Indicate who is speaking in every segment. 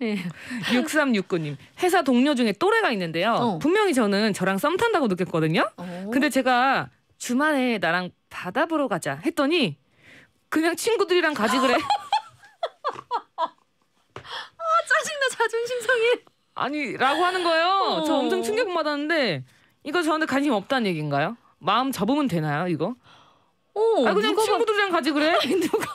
Speaker 1: 예.
Speaker 2: 6369님. 회사 동료 중에 또래가 있는데요.
Speaker 1: 어.
Speaker 2: 분명히 저는 저랑 썸 탄다고 느꼈거든요.
Speaker 1: 어.
Speaker 2: 근데 제가 주말에 나랑 바다 보러 가자 했더니 그냥 친구들이랑 가지 그래.
Speaker 1: 짜증나 자존심 상해.
Speaker 2: 아니라고 하는 거예요.
Speaker 1: 어.
Speaker 2: 저 엄청 충격 받았는데 이거 저한테 관심 없다는 얘기인가요? 마음 접으면 되나요, 이거?
Speaker 1: 어,
Speaker 2: 아 그냥
Speaker 1: 누가
Speaker 2: 친구들이랑 가지 그래? 누가?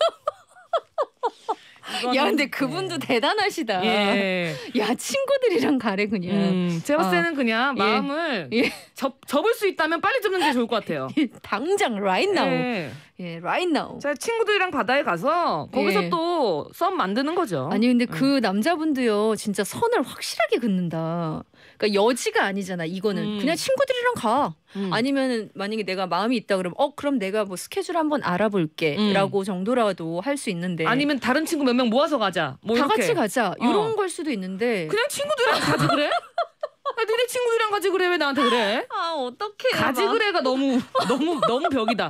Speaker 1: 야 근데 그분도 대단하시다.
Speaker 2: 예.
Speaker 1: 야 친구들이랑 가래 그냥.
Speaker 2: 음, 제가 봤을
Speaker 1: 아.
Speaker 2: 때는 그냥
Speaker 1: 예.
Speaker 2: 마음을
Speaker 1: 예.
Speaker 2: 접, 접을 수 있다면 빨리 접는 게 좋을 것 같아요.
Speaker 1: 당장 right now.
Speaker 2: 예.
Speaker 1: 예, right now.
Speaker 2: 자 친구들이랑 바다에 가서 거기서
Speaker 1: 예.
Speaker 2: 또썸 만드는 거죠.
Speaker 1: 아니 근데
Speaker 2: 음.
Speaker 1: 그 남자분도요 진짜 선을 확실하게 긋는다. 그러니까 여지가 아니잖아. 이거는
Speaker 2: 음.
Speaker 1: 그냥 친구들이랑 가.
Speaker 2: 음.
Speaker 1: 아니면 만약에 내가 마음이 있다 그러면 어 그럼 내가 뭐 스케줄 한번
Speaker 2: 음.
Speaker 1: 알아볼게라고 정도라도 할 수 있는데
Speaker 2: 아니면 다른 친구 몇 명 모아서 가자.
Speaker 1: 뭐다
Speaker 2: 이렇게.
Speaker 1: 같이 가자
Speaker 2: 어.
Speaker 1: 이런 걸 수도 있는데
Speaker 2: 그냥 친구들이랑 가지 그래? 아, 니네 친구들이랑 가지 그래 왜 나한테 그래?
Speaker 1: 아 어떡해
Speaker 2: 가지 그래가 너무 너무 너무 벽이다.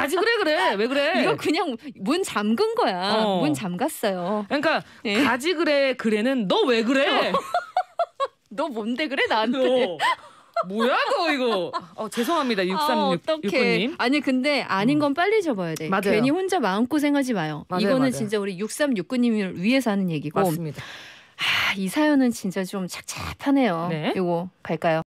Speaker 2: 가지 그래 그래 왜 그래?
Speaker 1: 이거 그냥 문 잠근 거야
Speaker 2: 어.
Speaker 1: 문 잠갔어요
Speaker 2: 그러니까
Speaker 1: 예.
Speaker 2: 가지 그래 그래는 너 왜 그래?
Speaker 1: 너 뭔데 그래 나한테
Speaker 2: 너 뭐야 너 이거? 어 죄송합니다
Speaker 1: 아,
Speaker 2: 6369님.
Speaker 1: 어떡해. 아니 근데 아닌 건 빨리 접어야 돼.
Speaker 2: 맞아요.
Speaker 1: 괜히 혼자 마음 고생하지 마요.
Speaker 2: 맞아요,
Speaker 1: 이거는
Speaker 2: 맞아요.
Speaker 1: 진짜 우리 6369님을 위해서 하는 얘기고.
Speaker 2: 맞습니다.
Speaker 1: 아, 이 사연은 진짜 좀 착잡하네요.
Speaker 2: 네.
Speaker 1: 이거 갈까요?